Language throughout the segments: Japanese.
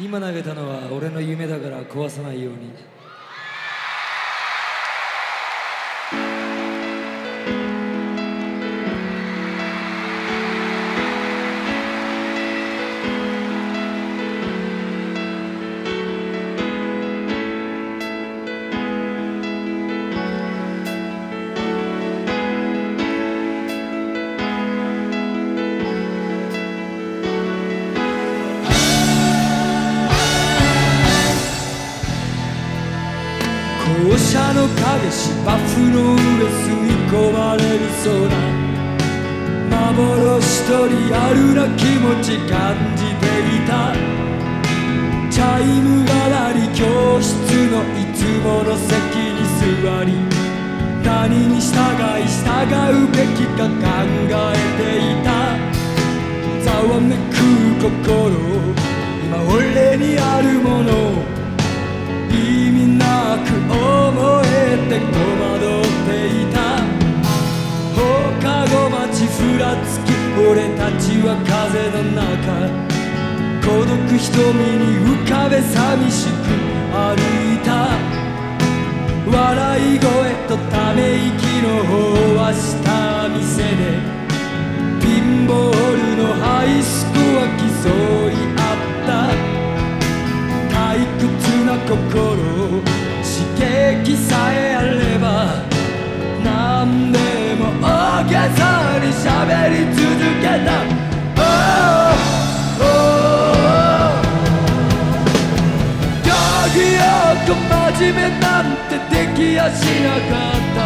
今投げたのは俺の夢だから壊さないように。校舎の影芝生の上吸い込まれる空幻とリアルな気持ち感じていた。チャイムが鳴り教室のいつもの席に座り何に従い従うべきか考えていた。ざわめく心今俺にあるもの意味なく瞳に浮かべ寂しく歩いた。笑い声とため息の方は下店で。ピンボールのハイスコア競しなかった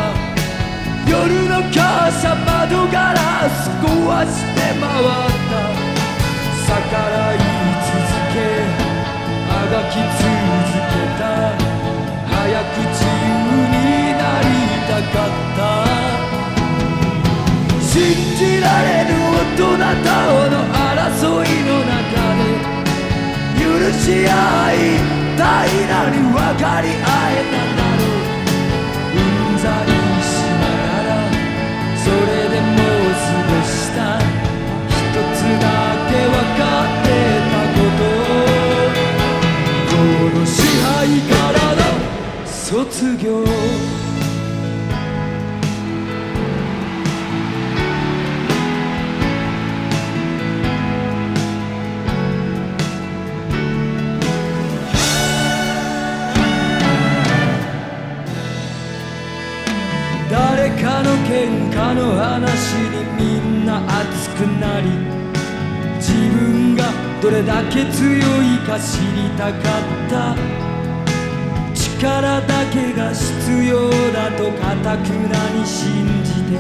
夜の貨車窓ガラス壊して回った。逆らい続けあがき続けた。早く自由になりたかった。信じられる大人との争いの中で許し合い平らに分かり合えただ業誰かの喧嘩の話にみんな熱くなり自分がどれだけ強いか知りたかった力だけが必要だとかたくなに信じて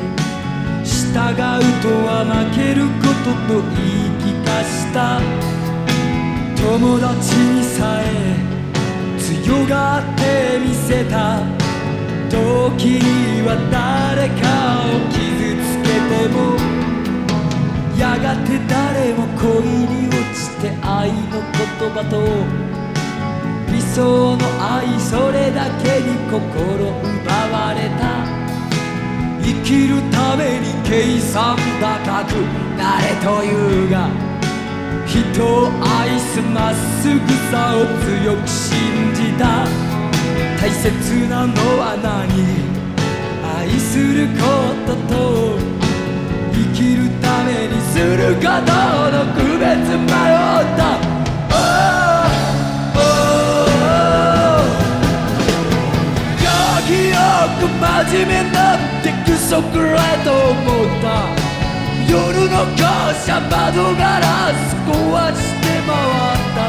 従うとは負けることと言い聞かした。友達にさえ強がってみせた。時には誰かを傷つけてもやがて誰も恋に落ちて愛の言葉と想の愛それだけに心奪われた。生きるために計算高くなれというが人を愛すまっすぐさを強く信じた。大切なのは何？愛することと生きるためにすること。くらいと思った。夜の校舎窓ガラス壊して回った。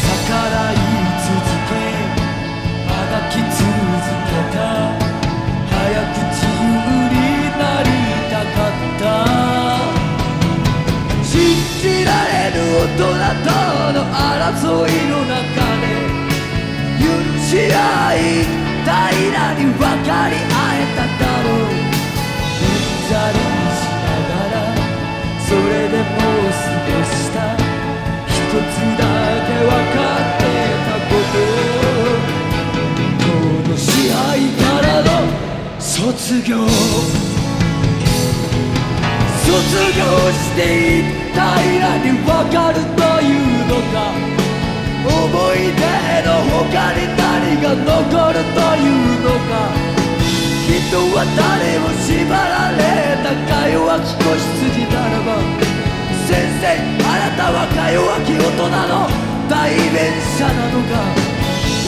逆らい続けあがき続けた。早く自由になりたかった。信じられる大人との争いの中で許し合い卒業卒業していった平らに分かるというのか？思い出の他に何が残るというのか？人は誰も縛られたか弱き子羊ならば先生あなたはか弱き大人の代弁者なのか？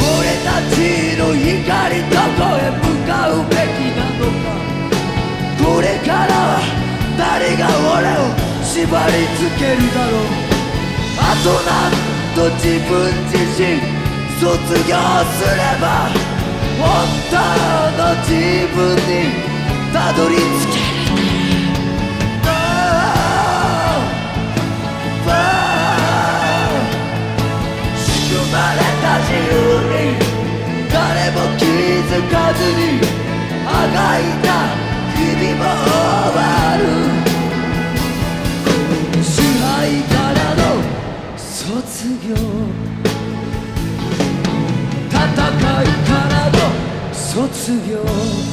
俺たちの光どこへ向かうべから誰が俺を縛りつけるだろう。あとなんと自分自身卒業すれば本当の自分にたどり着け業。戦いからの卒業。